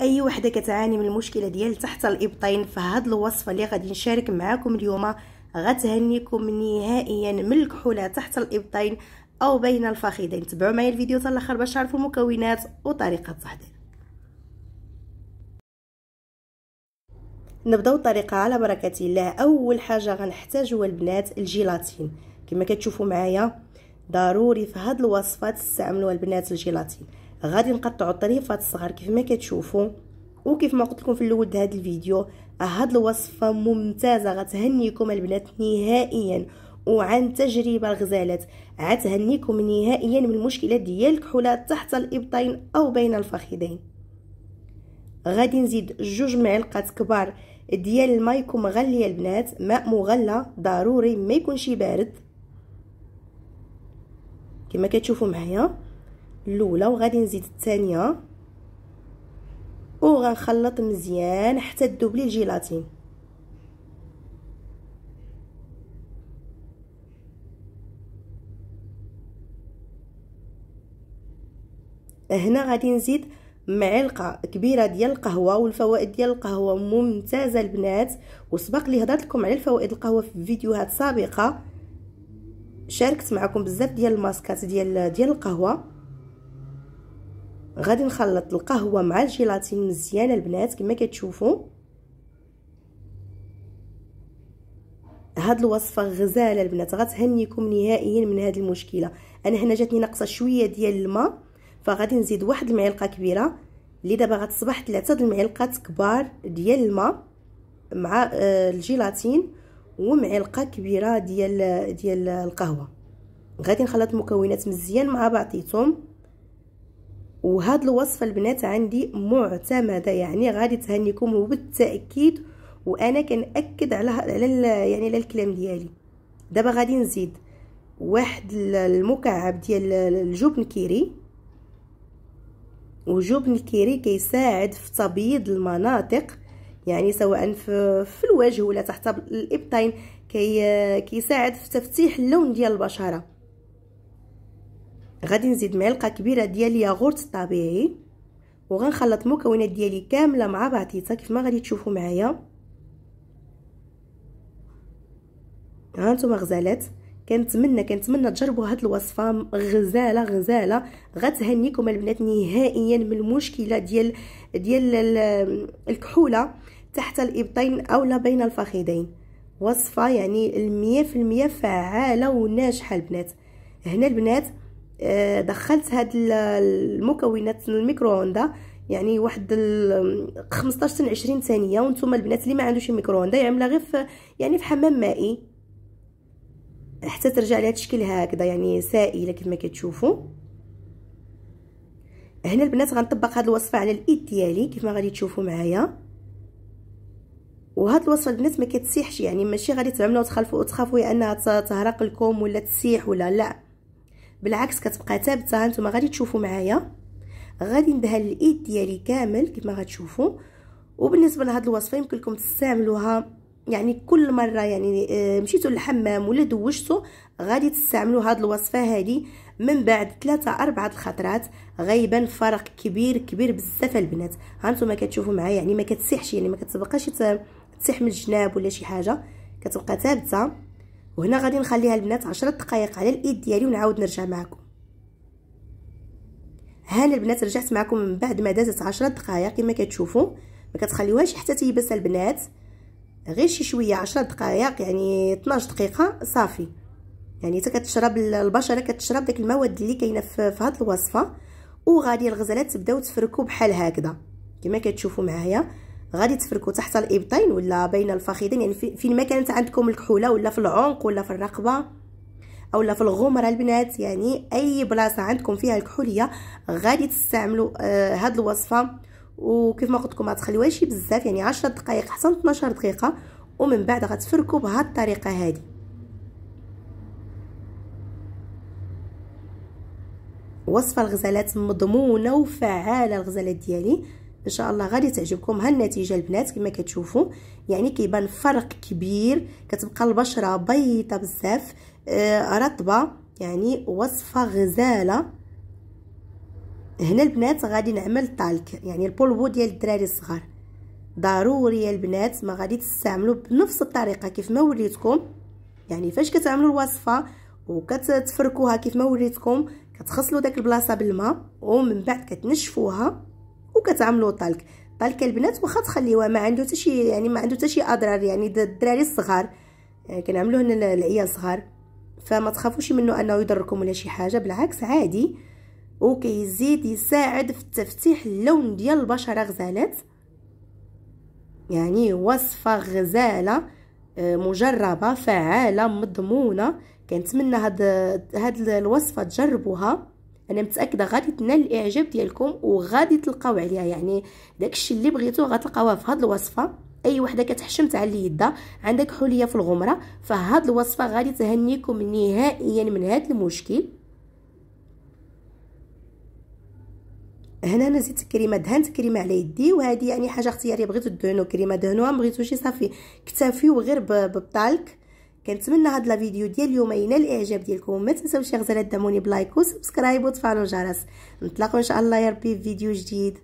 أي وحدة كتعاني من المشكلة ديال تحت الإبطين فهاد الوصفة اللي غادي نشارك معكم اليوم غتهنيكم نهائيا من الكحولة تحت الإبطين أو بين الفخذين. تبعوا معايا الفيديو حتى الأخر باش تعرفوا المكونات وطريقة التحضير نبداو الطريقة على بركة الله. أول حاجة غنحتاجوا البنات الجيلاتين. كما كتشوفوا معايا ضروري في هاد الوصفة تستعملوا البنات الجيلاتين. غادي نقطعوا طريفات صغار كيف ما كتشوفوا وكيف ما قلت لكم في الأول هذا الفيديو هاد الوصفة ممتازة غتهنيكم البنات نهائيا. وعن تجربة الغزالات غتهنيكم نهائيا من المشكلة ديال الكحولات تحت الإبطين أو بين الفخذين. غادي نزيد جوج معلقات كبار ديال الماء يكون مغلي البنات. ماء مغلى ضروري ما يكونش بارد. كما كتشوفوا معايا. الأولى وغادي نزيد الثانية. وغنخلط مزيان حتى تذوب لي الجيلاتين. هنا غادي نزيد معلقة كبيرة ديال القهوة والفوائد ديال القهوة ممتازة البنات. وسبق لي هضرت لكم على الفوائد القهوة في فيديوهات سابقة. شاركت معكم بزاف ديال الماسكات ديال ديال القهوة. غادي نخلط القهوة مع الجيلاتين مزيان البنات كما كتشوفوا. هاد الوصفة غزالة البنات غتهنيكم نهائيا من هاد المشكلة. أنا هنا جاتني ناقصة شوية ديال الماء فغادي نزيد واحد المعلقة كبيرة. اللي دابا غتصبح ثلاثة المعلقات كبار ديال الماء مع آه، الجيلاتين ومعلقة كبيرة ديال ديال القهوة. غادي نخلط المكونات مزيان مع بعضيتهم. وهاد الوصفة البنات عندي معتمدة يعني غادي تهنيكم وبالتأكيد وأنا كنأكد على على يعني على الكلام ديالي. دابا غادي نزيد واحد المكعب ديال الجبن كيري. وجبن الكيري كيساعد في تبييض المناطق يعني سواء في, في الوجه ولا تحت الإبطين كي كيساعد في تفتيح اللون ديال البشرة. غادي نزيد معلقة كبيرة ديال الياغورت الطبيعي وغنخلط المكونات ديالي كاملة مع بعضيتها كيف ما غادي تشوفوا معايا. ها نتوما غزالات. كنتمنى كنتمنى تجربوا هاد الوصفة. غزاله غزالة. غتهنيكم البنات نهائيا من المشكلة ديال ديال الكحولة تحت الإبطين أو لا بين الفخذين. وصفة يعني المية في المية فعالة وناجحة البنات. هنا البنات دخلت هاد المكونات الميكرووندا. يعني واحد 15 20 ثانية وأنتم البنات اللي ما عندوش ميكرووندا يعملها غير في يعني في حمام مائي. حتى ترجع لها تشكل هكذا يعني سائله كما كتشوفوا. هنا البنات غنطبق هاد الوصفة على الإيد ديالي كيف ما غادي تشوفوا معايا. وهاد الوصفة البنات ما كتسيحش يعني ماشي غادي تعملوها وتخلفوا وتخافوا أنها تهرق لكم ولا تسيح ولا لا. بالعكس كتبقى ثابتة هانتوما غادي تشوفوا معايا. غادي ندهن الإيد ديالي كامل كما غتشوفوا وبالنسبة لهاد الوصفة يمكن لكم تستعملوها يعني كل مرة يعني آه، مشيتوا للحمام ولا دوشتوا غادي تستعملوا هاد الوصفة هادي من بعد ثلاثة أربعة الخطرات. غيبان فرق كبير كبير بزاف البنات. هانتوما كتشوفوا معايا يعني ما كتسيحش يعني ما كتبقاش تسيح من الجناب ولا شي حاجة. كتبقى ثابتة. وهنا غادي نخليها البنات عشرة دقائق على الإيد ديالي ونعاود نرجع معكم هانا البنات رجعت معكم من بعد ما دازت عشرة دقائق كما كتشوفوا. ما كتخليوهاش حتى تيبس البنات. غير شي شوية عشرة دقائق يعني 12 دقيقة صافي. يعني حتى كتشرب البشرة كتشرب داك المواد اللي كاينة في, هذه الوصفة. وغادي الغزالات تبداو تفركوا بحال هكذا. كما كتشوفوا معايا. غادي تفركوا تحت الإبطين ولا بين الفخذين؟ يعني فين ما كانت عندكم الكحولة ولا في العنق ولا في الرقبة اولا في الغمره البنات يعني أي بلاصة عندكم فيها الكحولية غادي تستعملوا آه هاد الوصفة. وكيف ما قلت لكم ما تخليوهاش بزاف يعني 10 دقائق حتى 12 دقيقة ومن بعد غتفركوا بهاد الطريقة هذه وصفة الغزالات مضمونة وفعالة الغزالات ديالي. إن شاء الله غادي تعجبكم. هالنتيجه البنات كما كتشوفوا يعني كيبان فرق كبير كتبقى البشرة بيضة بزاف آه رطبة يعني وصفة غزالة. هنا البنات غادي نعمل طالك يعني البولبو ديال الدراري الصغار. ضروري البنات ما غادي تستعملوا بنفس الطريقة كيف ما وريتكم يعني فاش كتعملوا الوصفة وكتفركوها كيف ما وريتكم كتغسلوا داك البلاصة بالماء ومن بعد كتنشفوها. وكتعملوا طالك طالك البنات واخا تخليوها ما عنده حتى شي يعني ما عنده حتى شي أضرار يعني الدراري الصغار يعني كنعملوه لنا العيال صغار. فما تخافوش منه أنه يضركم ولا شي حاجة بالعكس عادي. وكيزيد يساعد في تفتيح اللون ديال البشرة غزالات. يعني وصفة غزالة آه، مجربة فعالة مضمونة. كنتمنى هاد هاد الوصفة تجربوها. أنا متأكدة غادي تنال الإعجاب ديالكم وغادي تلقاو عليها. يعني داكشي اللي بغيتو غتلقاوه في هاد الوصفة. أي وحدة كتحشم تاع اليده عندها كحولية في الغمرة. فهاد الوصفة غادي تهنيكم نهائيا من هاد المشكل. هنا أنا زدت كريمة دهنت كريمه على يدي. وهذه يعني حاجة اختيارية. بغيتو دهنوا كريمة دهنوها. ما بغيتوش صافي اكتفيو غير بال talc كنتمنى هاد la vidéo ديال اليوم ينال الإعجاب ديالكم. ما تنساوش يا غزالات دعموني ب like و subscribe وتفعلوا الجرس. نتلاقاو إن شاء الله يا ربي في فيديو جديد.